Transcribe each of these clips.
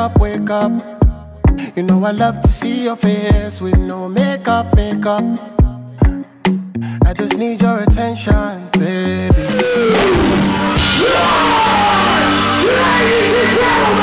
up, wake up. You know I love to see your face with no makeup, makeup. I just need your attention, baby. Ladies and gentlemen.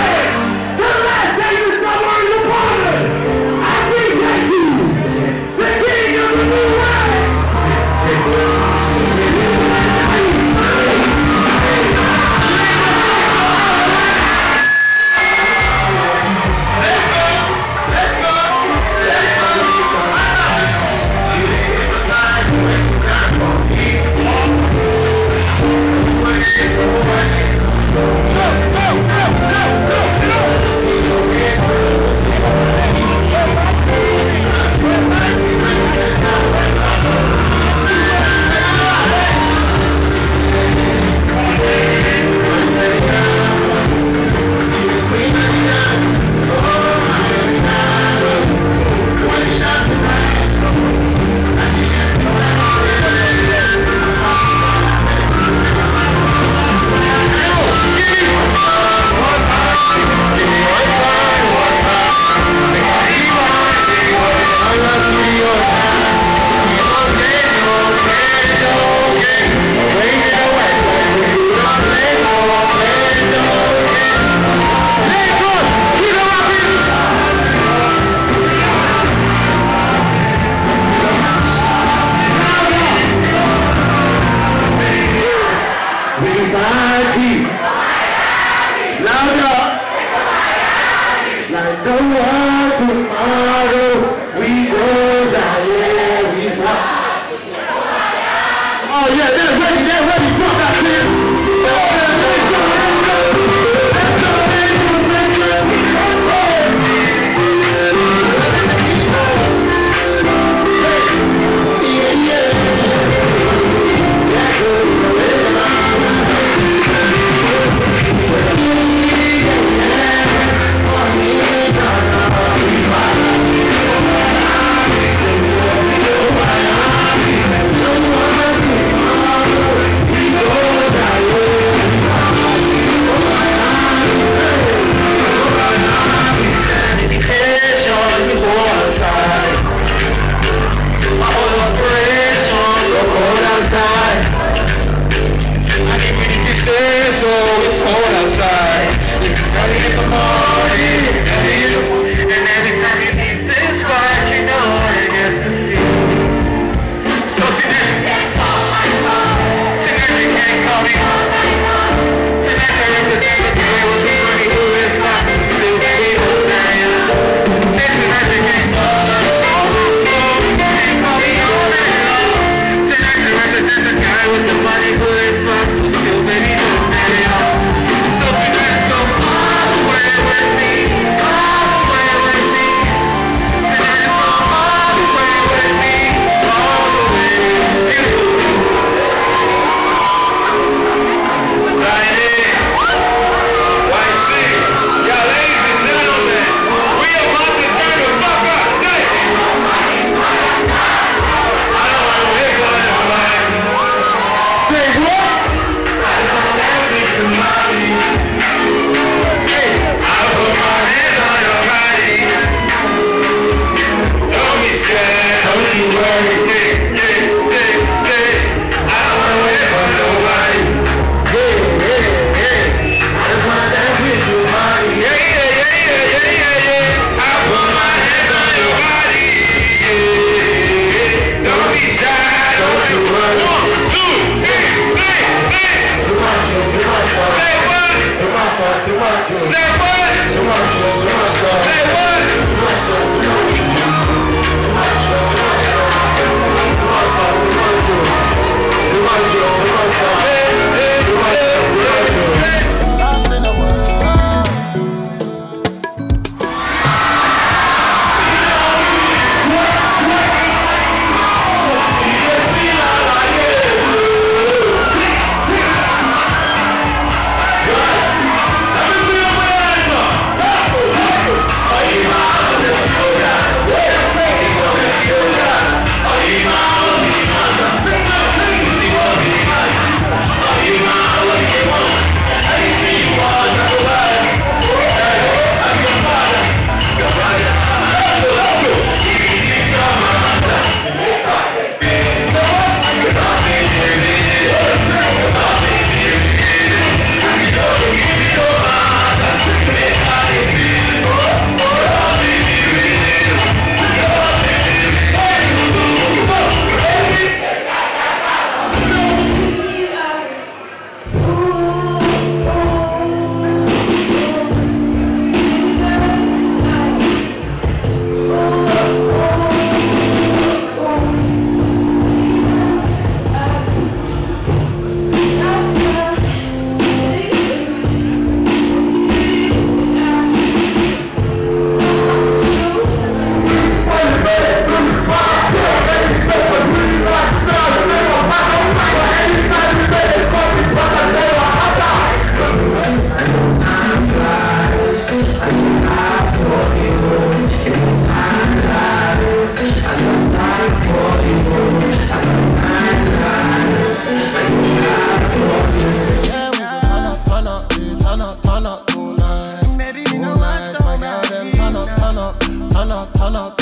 turn up, turn up.